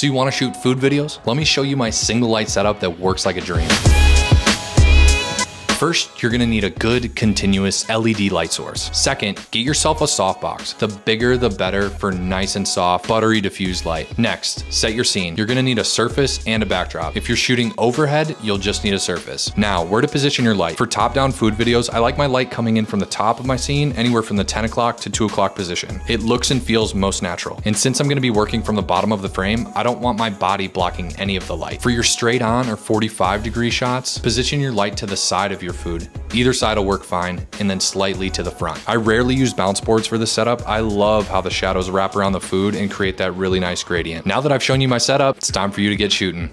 So you wanna shoot food videos? Let me show you my single light setup that works like a dream. First, you're gonna need a good continuous LED light source. Second, get yourself a softbox. The bigger, the better for nice and soft, buttery diffused light. Next, set your scene. You're gonna need a surface and a backdrop. If you're shooting overhead, you'll just need a surface. Now, where to position your light. For top-down food videos, I like my light coming in from the top of my scene, anywhere from the 10 o'clock to 2 o'clock position. It looks and feels most natural. And since I'm gonna be working from the bottom of the frame, I don't want my body blocking any of the light. For your straight on or 45 degree shots, position your light to the side of your your food. Either side will work fine, and then slightly to the front. I rarely use bounce boards for this setup. I love how the shadows wrap around the food and create that really nice gradient. Now that I've shown you my setup, it's time for you to get shooting.